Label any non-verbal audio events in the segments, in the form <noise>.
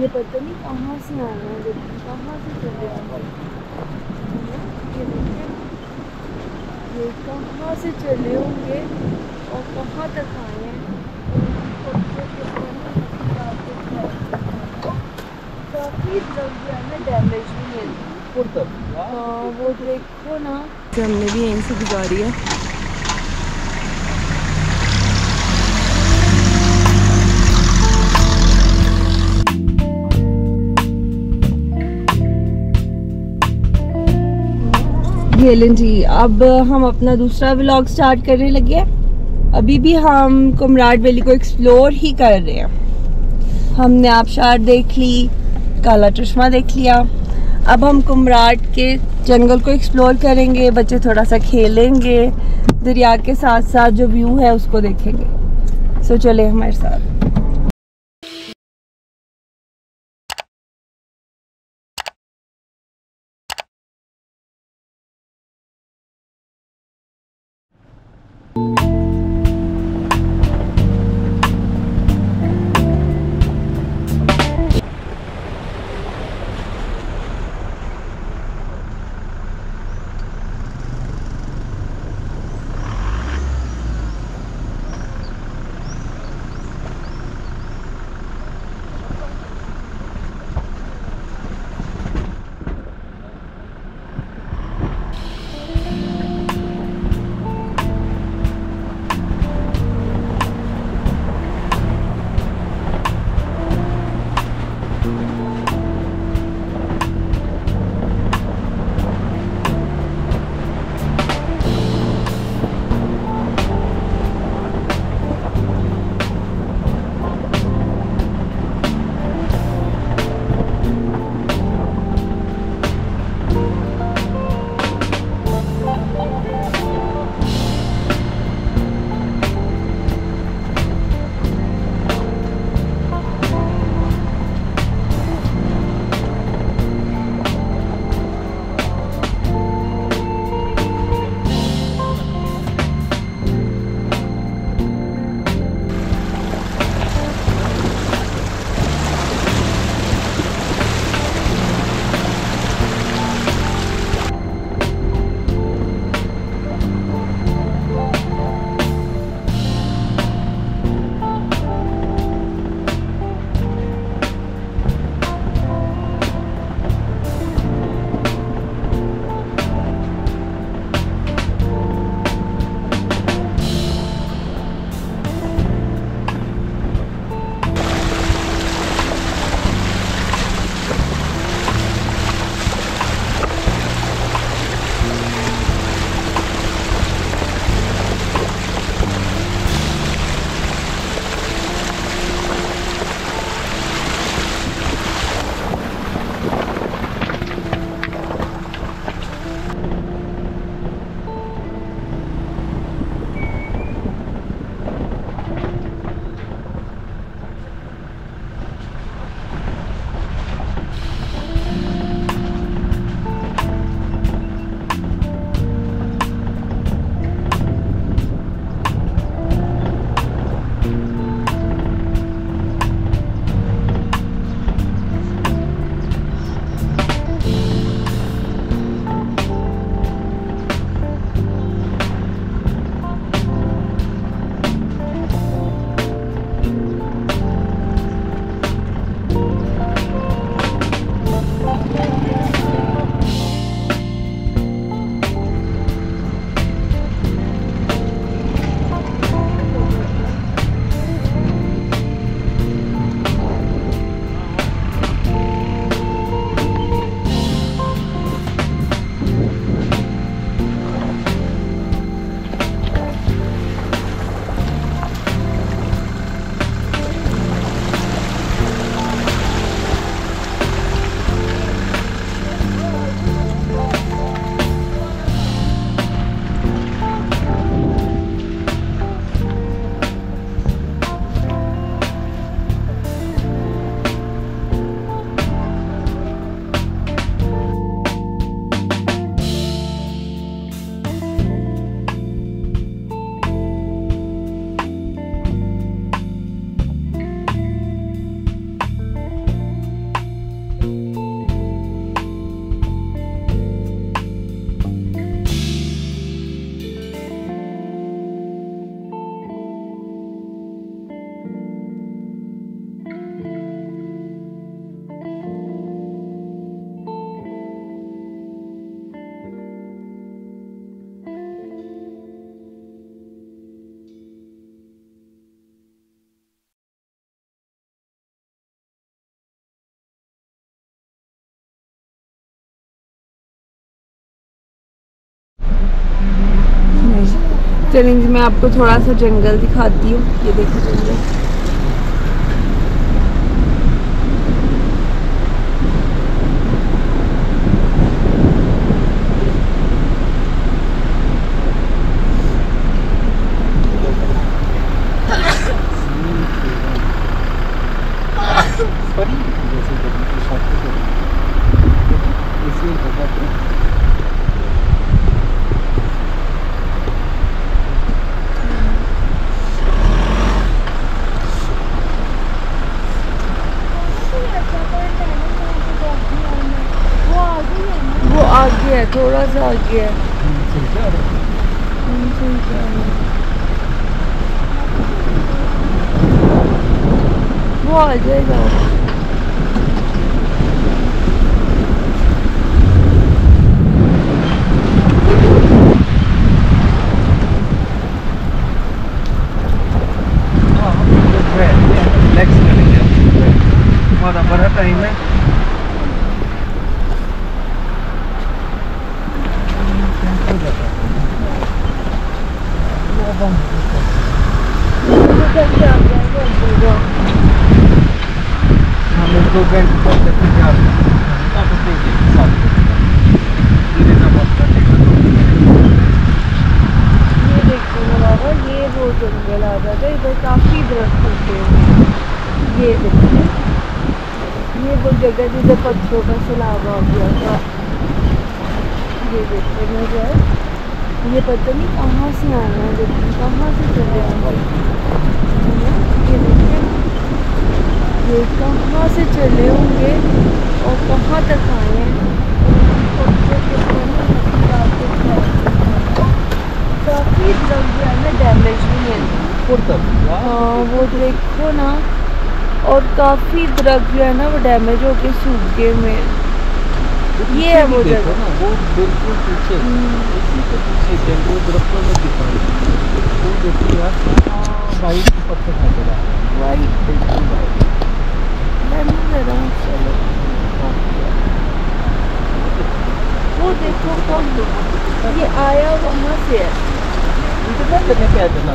ये पता नहीं कहाँ से आए हैं कहाँ से चले हैं। ये कहाँ से चले होंगे और कहाँ तक आए हैं। काफ़ी डैमेज भी है। हाँ वो देखो ना। हमने भी यहीं से गुजारी है। ये लें जी, अब हम अपना दूसरा व्लॉग स्टार्ट करने लगे हैं। अभी भी हम कुमराट वैली को एक्सप्लोर ही कर रहे हैं। हमने आबशार देख ली, काला चश्मा देख लिया। अब हम कुमराट के जंगल को एक्सप्लोर करेंगे, बच्चे थोड़ा सा खेलेंगे, दरिया के साथ साथ जो व्यू है उसको देखेंगे। सो चले हमारे साथ। चलेंगे मैं आपको थोड़ा सा जंगल दिखाती हूँ। ये देखो जंगल। Olha, legal. ये देखो ये वो जगह जिधर पक्षियों का सैलाब आ गया था। ये देखो नज़र ये पता नहीं कहाँ से आना है लेकिन कहाँ से चले है। ये देखिए ये कहाँ से चले होंगे और कहाँ तक आए हैं। काफ़ी जो है ना डैमेज नहीं है। हाँ वो देखो ना और काफ़ी दरख्त जो है ना वो डैमेज होके सूख गए हुए हैं ये है वो देखो जगह ना वो बिल्कुल पीछे। हम्म, इसी के पीछे वो दरख्तों में दिख रहा है वो देखिए यार वाइट पत्थर नज़र आ रहा। है वाइट बिल्कुल वाइट मैं नहीं ले रहा हूँ चलो। वो देखो कम ये आया वहाँ से। है इतना करने क्या चला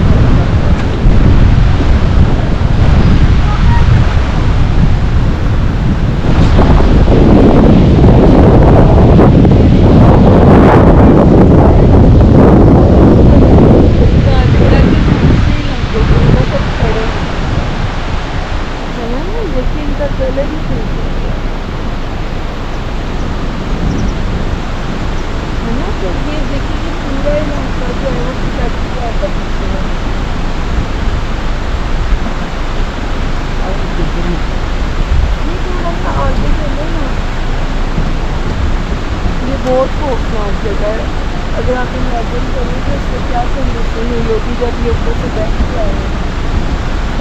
लेकिन इनका कलर ही चेंज हो गया है ना तो ये देखिए कि पूरा इलाका जो है वो कट गया है पत्थर से। ये थोड़ा सा आगे चलो ना ये बहुत खौफनाक जगह है। अगर आप इमेजिन करें तो इससे क्या कंडीशन हुई होगी जब ये ऊपर से बैठ के आए हैं।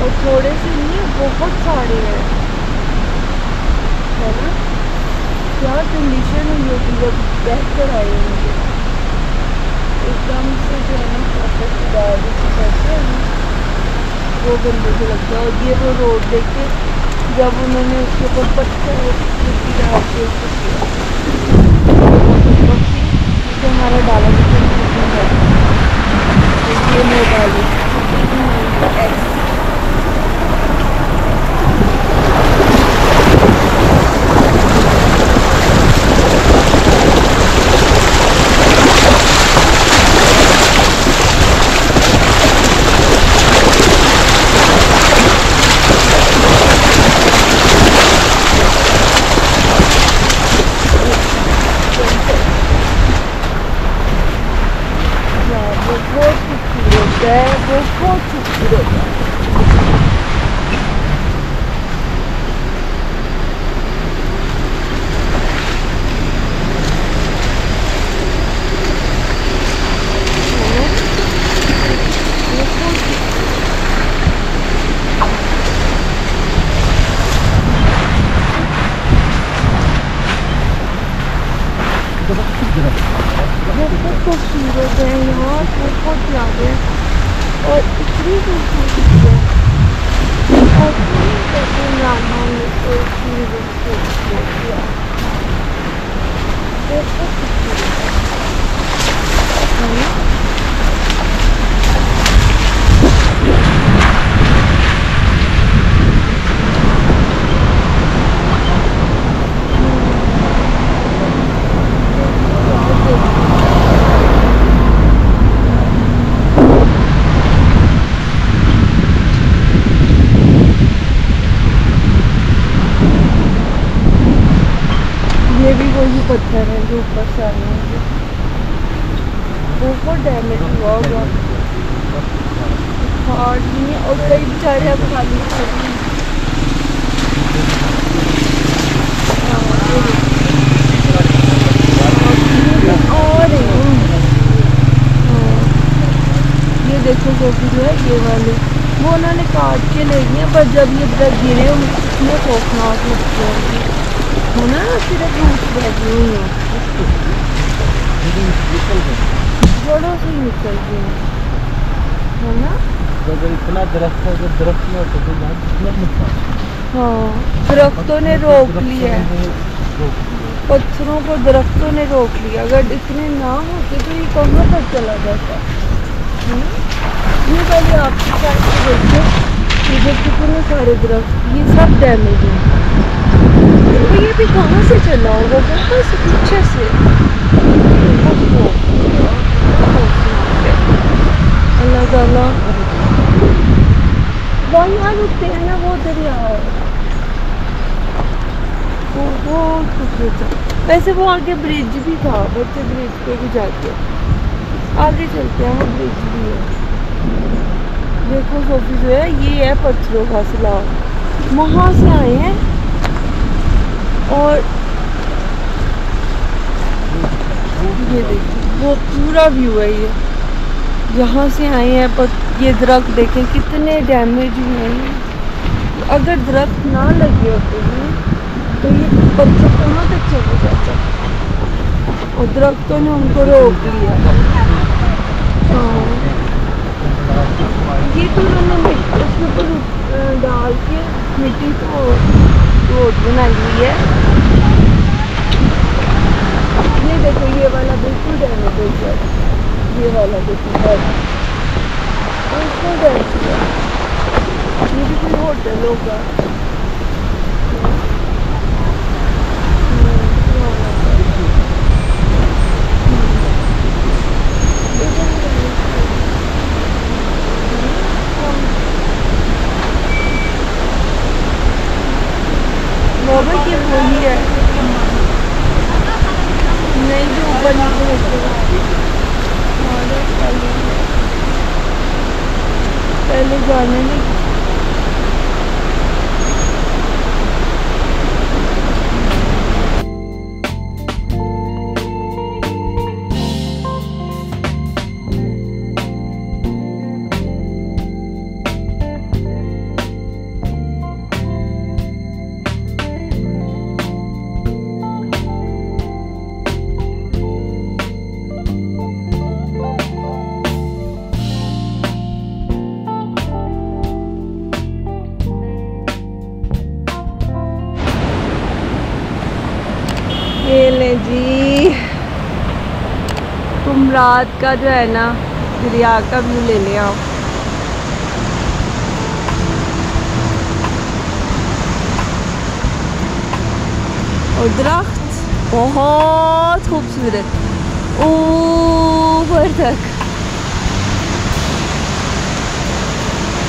और थोड़े से नहीं, बहुत सारे हैं। है ना? क्या कंडीशन हुई होगी जब बैठ कर आए होंगे एकदम से जो है ना जैसे बैठे वो गंदे से लगता है। और ये वो रोड देख के जब उन्होंने उसके ऊपर पत्थर डाल के उसको किया। जैसे हमारा डाला है मैं डाली ऐसे देखो सोफी जो है ये वाले। वो उन्होंने काट के ले गए पर जब ये दर्द गिरे कितने खौफनाक लगते होंगे है ना? सिर्फ़ धूप बैठी हुई है। बड़ों से निकल गई है। ना? अगर इतना दरख्त है अगर दरख्त में तो कितना नुकसान हाँ दरख्तों ने रोक लिया है। पत्थरों को दरख्तों ने रोक लिया। अगर इतने ना होते तो ये कहाँ तक चला जाता? है? ये आपकी साइड से देखिए इधर कितने सारे दरख्त, ये सब डैमेज हैं। तो ये भी कहाँ से चला होगा? से पीछे से। हैं ना, वो दरिया बहुत खूबसूरत था। वैसे वो आगे ब्रिज भी था, बच्चे ब्रिज पे भी जाते आगे चलते हैं वो ब्रिज भी है। देखो सोफी जो है, ये है पत्थरों का सलाब वहाँ से आए हैं और ये देखिए वो पूरा व्यू है ये। यहाँ से आए हैं पर ये दरख्त देखें, कितने डैमेज हुए हैं। अगर दरख्त ना लगे होते हैं तो ये पत्थर कहाँ तक चले जाते और दरख्तों ने उनको रोक लिया हाँ ये तो मिट्टी उसके ऊपर डाल के मिट्टी को रोड बनाई हुई है। ये देखो, ये वाला बिल्कुल डैमेज हो गया। ये वाला बस। बिल्कुल डैमेज हुआ ये भी कोई होटल होगा। मोबाइल की ही है नहीं जो ऊपर नीचे होते हैं। पहले पहले जाने में रात का जो है ना दरिया का व्यू ले ले आओ और दरख्त बहुत खूबसूरत, ऊपर तक।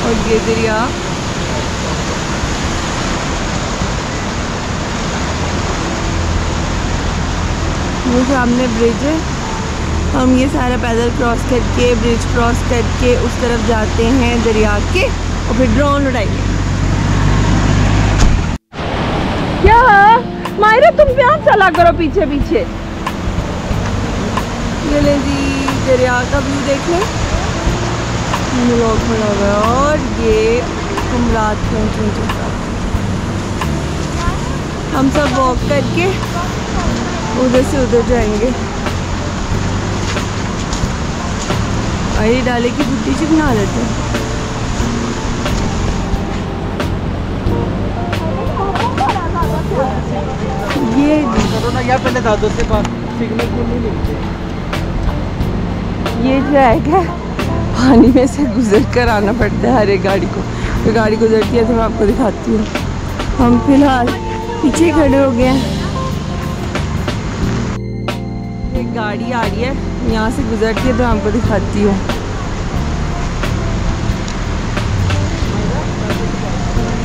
और ये दरिया। वो सामने ब्रिज है। हम ये सारा पैदल क्रॉस करके ब्रिज क्रॉस करके उस तरफ़ जाते हैं दरिया के और फिर ड्रोन उड़ाएँगे। क्या मायरा तुम आप चला करो पीछे पीछे। ये जी दरिया का व्यू देख लें। लोग खड़ा हुआ और ये हम रात पहुँचे हम सब वॉक करके उधर से उधर जाएँगे। अरे डाले की बुद्धि से बना लेते ये करो ना यार पहले दादू से बात सिग्नल को नहीं मिलते ये जो है क्या पानी में से गुजर कर आना पड़ता है हर एक गाड़ी को। तो गाड़ी गुजरती है तो मैं आपको दिखाती हूँ। हम फ़िलहाल पीछे खड़े हो गए हैं। एक गाड़ी आ रही है। यहाँ से गुजरती है तो आपको दिखाती हूँ।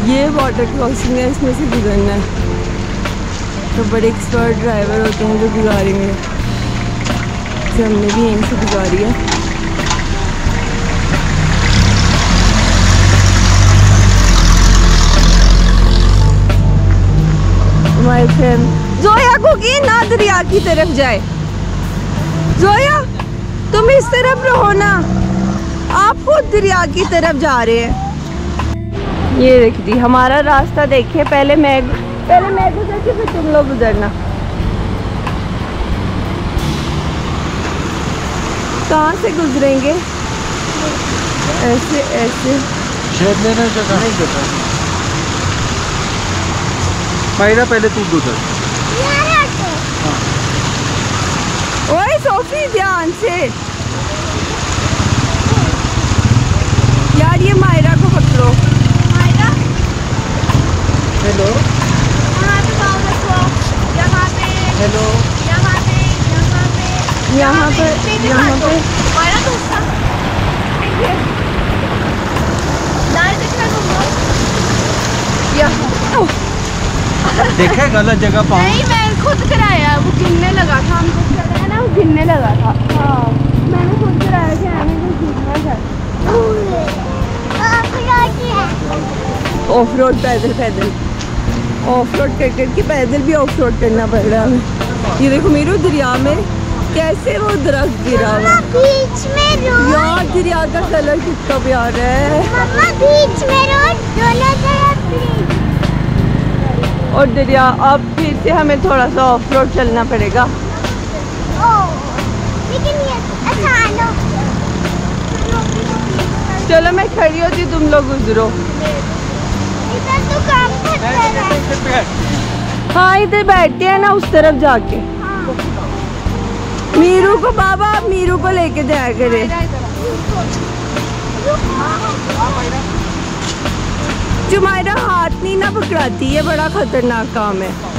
ये वाटर क्रॉसिंग है, इसमें से गुजरना है। तो बड़े एक्सपर्ट ड्राइवर होते हैं जो गुजारेंगे। तो हमने भी यहीं से गुजारी है। माय फ्रेंड जोया को की ना दरिया की तरफ़ जाए। जोया, तुम इस तरफ़ रहो ना। आप खुद दरिया की तरफ़ जा रहे हैं। ये देख दी हमारा रास्ता देखिए, पहले मैं पहले मैं गुजरती फिर तुम लोग गुजरना। कहाँ से गुजरेंगे? ऐसे ऐसे। नहीं पहले तू गुजर ओए सोफी ध्यान से। यार ये मायरा को पकड़ो। हेलो? हेलो? यहाँ यहाँ <laughs> देखा है गलत जगह पाऊँ नहीं मैं खुद कराया। वो गिनने लगा था हमको। कराया ना वो गिनने लगा था। हाँ मैंने खुद कि हमें कुछ ऑफ़ रोड पैदल पैदल। ऑफ़ रोड कर कर के पैदल भी ऑफ़ रोड करना पड़ रहा है। ये देखो मेरे दरिया में कैसे वो दरख्त गिरा हुआ बीच में रोड। यार दरिया का कलर कितना प्यारा है। मम्मा बीच में रोड दोनों तरफ़ और दरिया अब फिर से हमें थोड़ा सा ऑफ़ रोड चलना पड़ेगा ओ लेकिन ये आसान हो चलो मैं खड़ी होती तुम लोग गुजरो। इधर तो काम हाँ। इधर बैठते हैं ना उस तरफ़ जाके। मीरू को बाबा आप मीरू को लेके जाया करे। जुमायरा हाथ नहीं ना पकड़ाती है बड़ा खतरनाक काम है।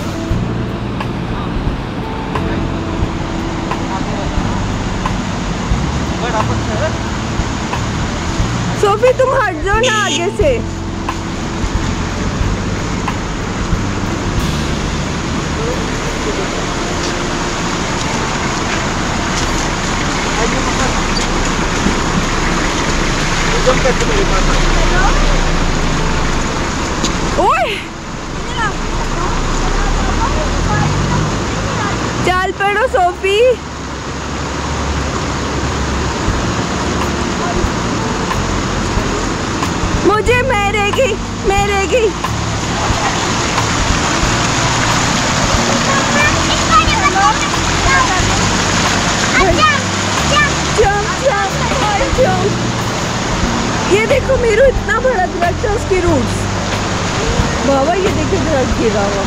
सोफी तुम हट जाओ ना आगे से। ओए! चल पड़ो सोफी। ये देखो, मेरू इतना बड़ा दरख्त है उसकी रूट्स बाबा, ये देखो दरख्त गिरा हुआ।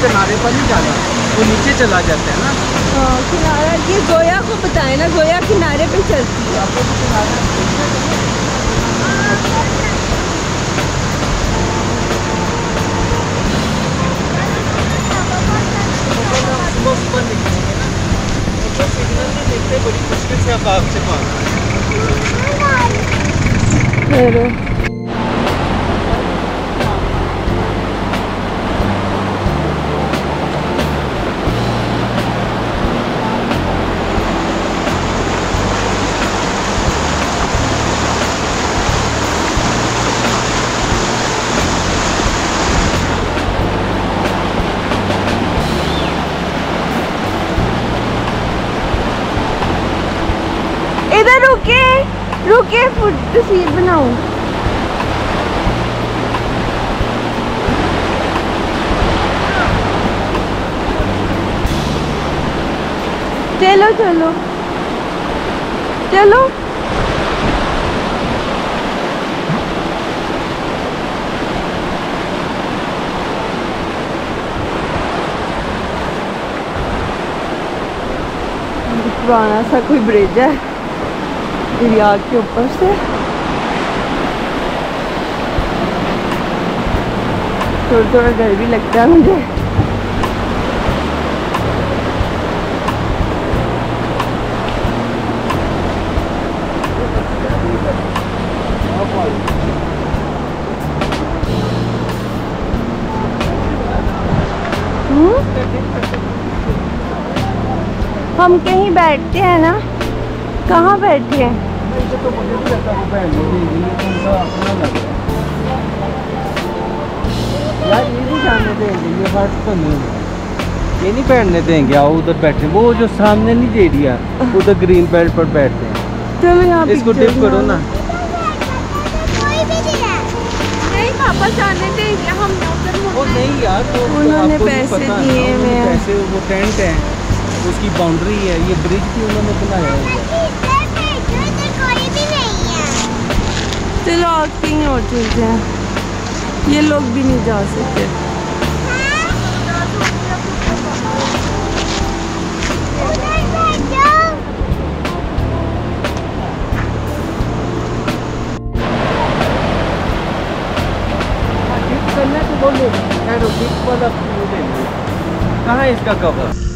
किनारे पर नहीं जाना, वो नीचे चला जाता है ना। किनारा ये गोया को बताए ना गोया किनारे पे चलती है। बड़ी मुश्किल से आप आपसे पास ठहरो तस्वीर बनाऊँ चलो चलो। चलो। पुराना सा कोई ब्रिज है। दरिया के ऊपर से। थोड़ा थोड़ा डर भी लगता है मुझे। हम्म? हम कहीं बैठते हैं ना? कहाँ बैठे हैं? ये तो है ये तो उनका अपना लग रहा यार ये नहीं जाने देंगे ये बात तो नहीं है। ये नहीं पहनने देंगे आओ उधर बैठे। वो जो सामने नहीं दे दिया उधर ग्रीन बेल्ट पर बैठते हैं। चलो यहाँ इसको डिप करो ना। नहीं पापा जाने देंगे हम उधर नहीं यार वो उन्होंने पैसे दिए हैं। पैसे वो टेंट है। उसकी बाउंड्री है ये ब्रिज भी उन्होंने बनाया हुआ है। चलो और और हैं। ये लोग भी नहीं जा सकते। करना है तो वाला कहाँ है इसका कवर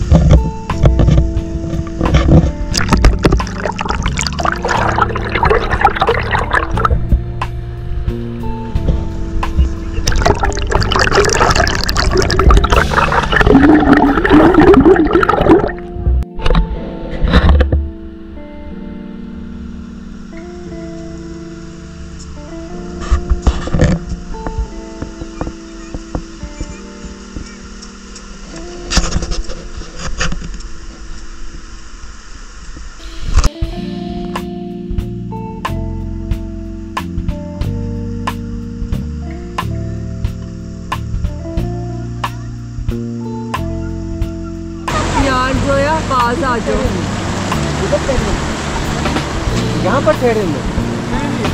ठहरेंगे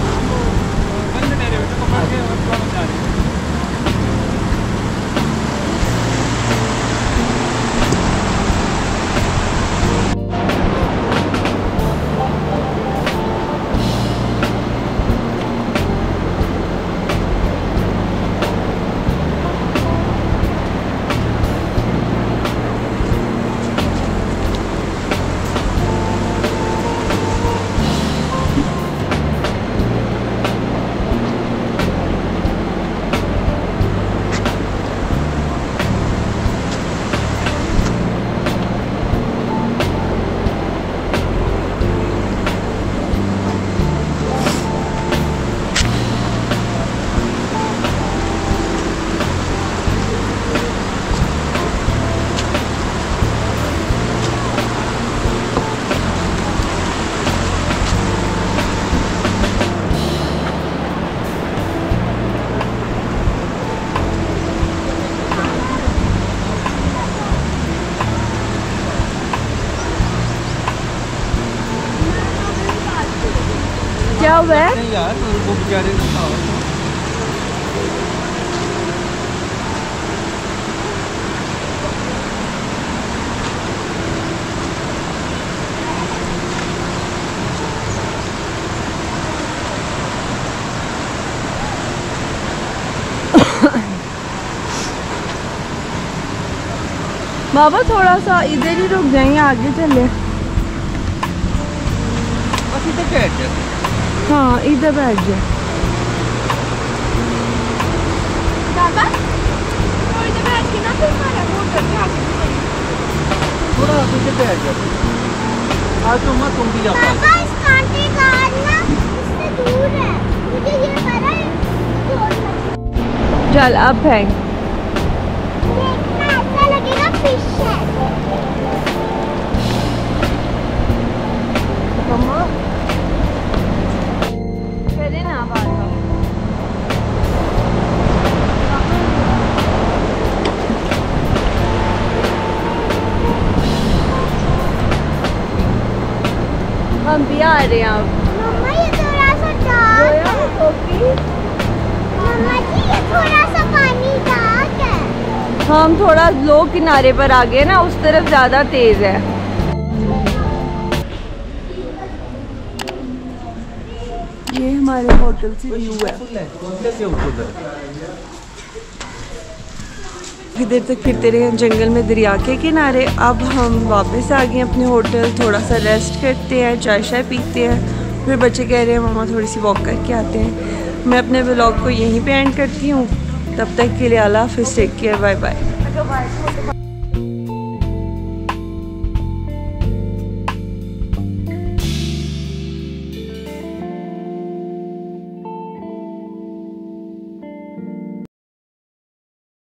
क्या बाबा थोड़ा सा इधर ही रुक जाएँगे आगे चले। बस इधर बैठ जा हाँ। इधर बैठ जाओ पापा थोड़ी देर बैठ के ना फिर हमारा होटल पे आके थोड़ा पीछे बैठ जा आ जाओ मत तुम भी जा पाओ इस कांटे का ना इससे दूर है। मुझे ये पता है। चल अब फेंक हम भी दरिया आ रहे हैं आप हम थोड़ा लो किनारे पर आ गए ना, उस तरफ़ ज़्यादा तेज़ है। ये हमारे होटल से व्यू है। देर तक फिरते रहे हैं? जंगल में दरिया के किनारे। अब हम वापस आ गए अपने होटल थोड़ा सा रेस्ट करते हैं चाय शाय पीते हैं। फिर बच्चे कह रहे हैं मामा थोड़ी सी वॉक करके आते हैं। मैं अपने ब्लॉग को यहीं पे एंड करती हूँ। तब तक के लिए अल्लाह हाफिज़ टेक केयर बाय बाय